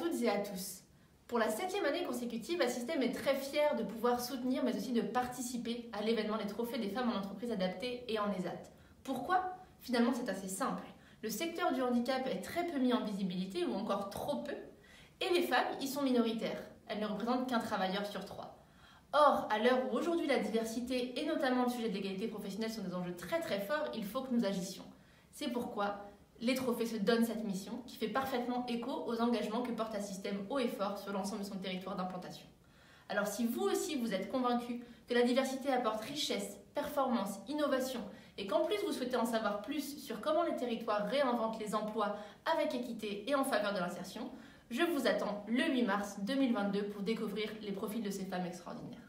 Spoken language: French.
toutes et à tous. Pour la septième année consécutive, Assystem est très fier de pouvoir soutenir mais aussi de participer à l'événement des trophées des femmes en entreprise adaptée et en ESAT. Pourquoi? Finalement, c'est assez simple. Le secteur du handicap est très peu mis en visibilité ou encore trop peu, et les femmes y sont minoritaires. Elles ne représentent qu'un travailleur sur trois. Or, à l'heure où aujourd'hui la diversité et notamment le sujet de l'égalité professionnelle sont des enjeux très très forts, il faut que nous agissions. C'est pourquoi les trophées se donnent cette mission qui fait parfaitement écho aux engagements que porte un système haut et fort sur l'ensemble de son territoire d'implantation. Alors si vous aussi vous êtes convaincu que la diversité apporte richesse, performance, innovation et qu'en plus vous souhaitez en savoir plus sur comment les territoires réinventent les emplois avec équité et en faveur de l'insertion, je vous attends le 8 mars 2022 pour découvrir les profils de ces femmes extraordinaires.